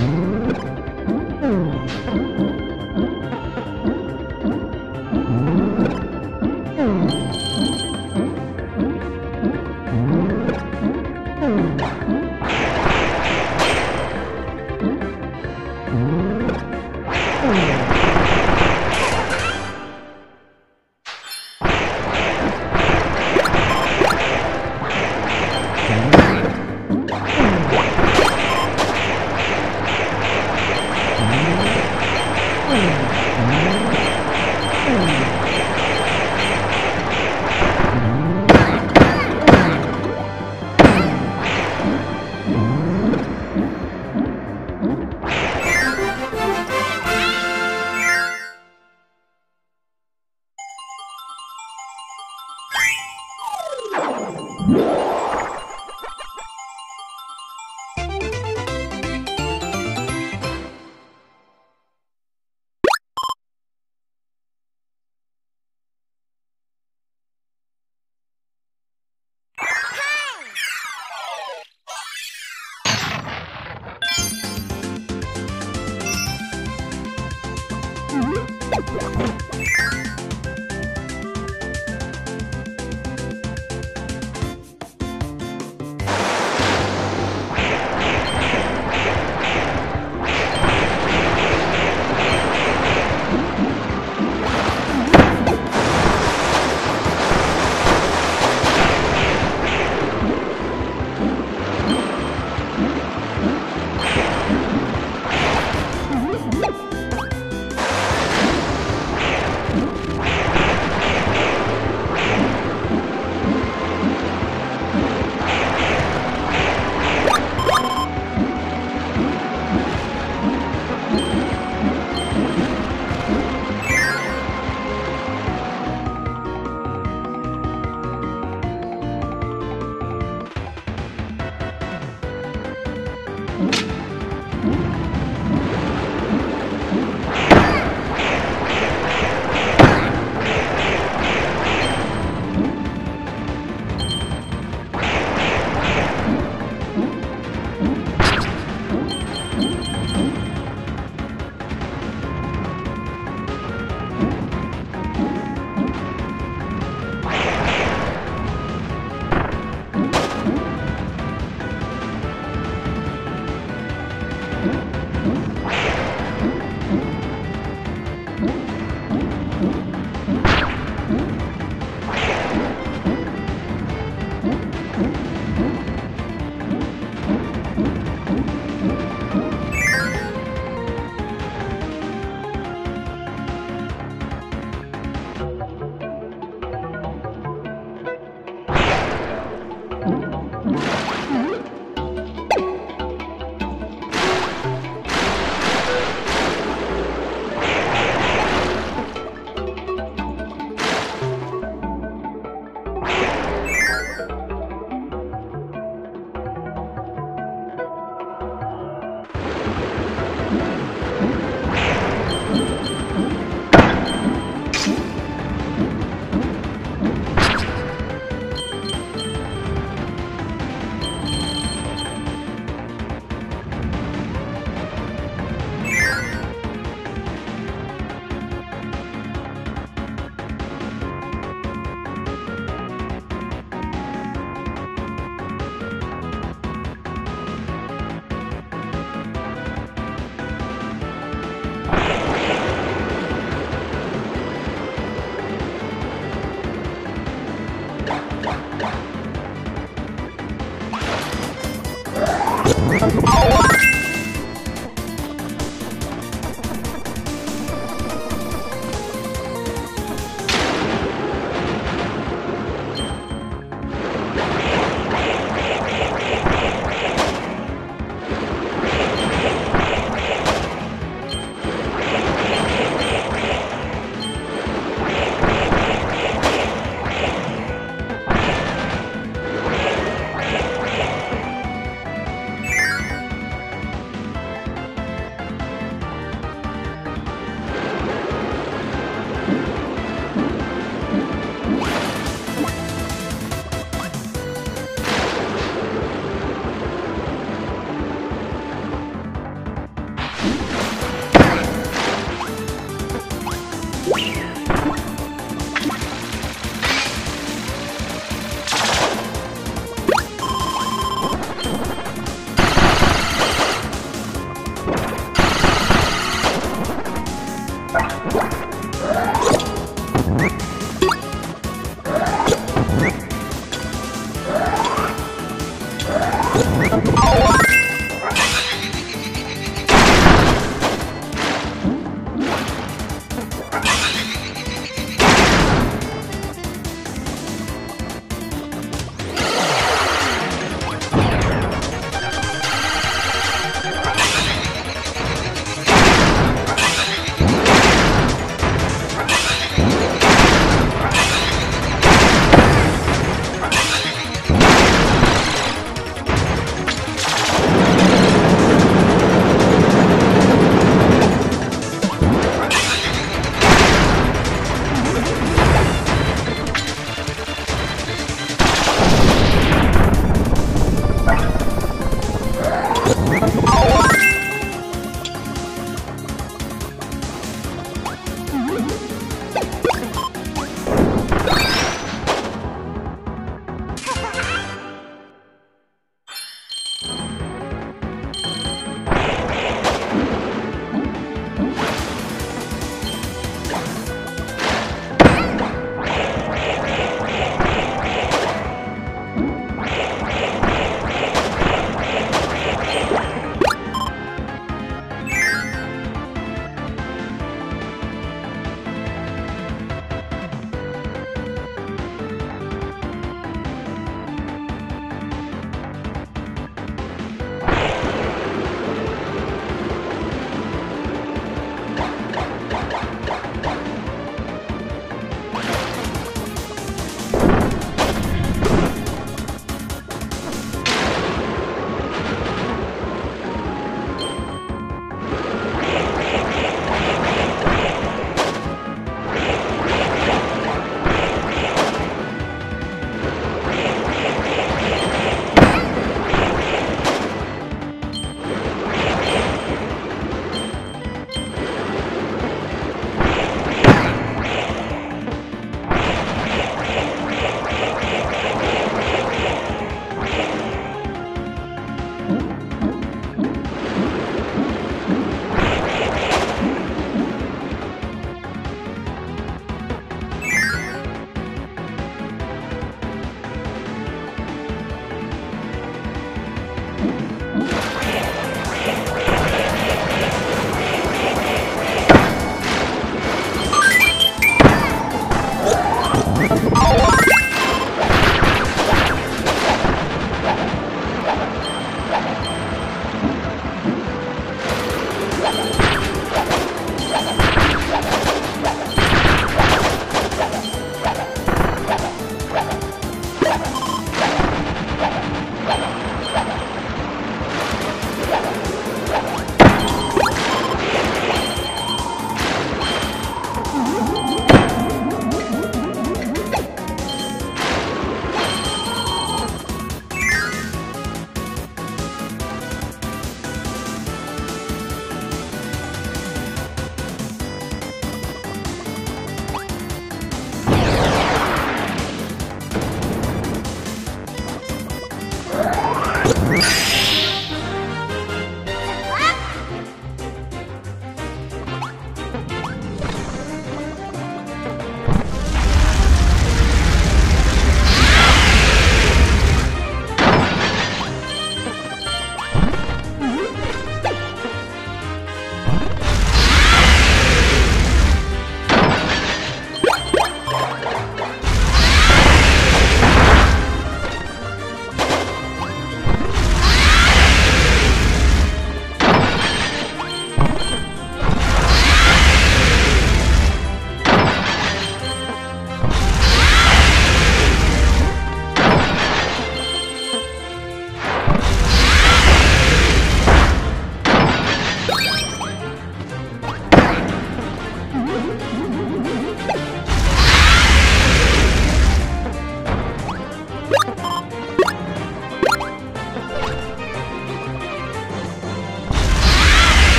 Woo!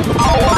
Oh, you